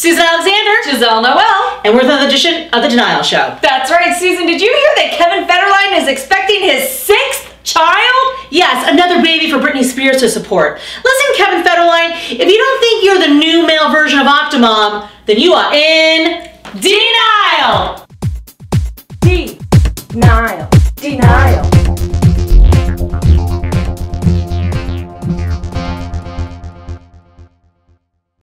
Susan Alexander. Gisele Noel. And we're the edition of The Denial Show. That's right, Susan. Did you hear that Kevin Federline is expecting his sixth child? Yes, another baby for Britney Spears to support. Listen, Kevin Federline, if you don't think you're the new male version of Octomom, then you are in denial. Denial. Denial.